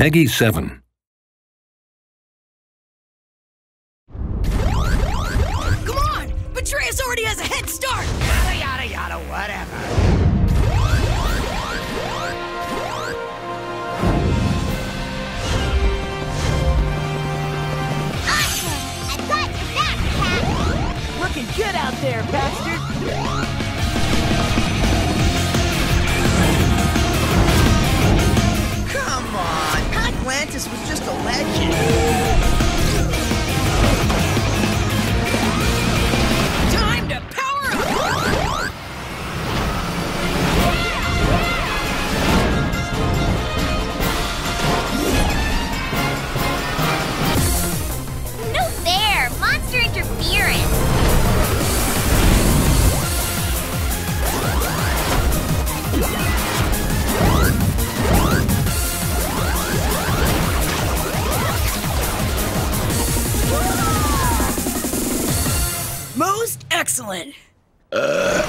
Peggy 7. Come on! Betrayus already has a head start! Yada, yada, yada, whatever. Awesome! I got your back, Pac! Looking good out there, bastard. Most excellent! Uh,